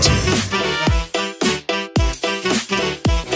Johnson.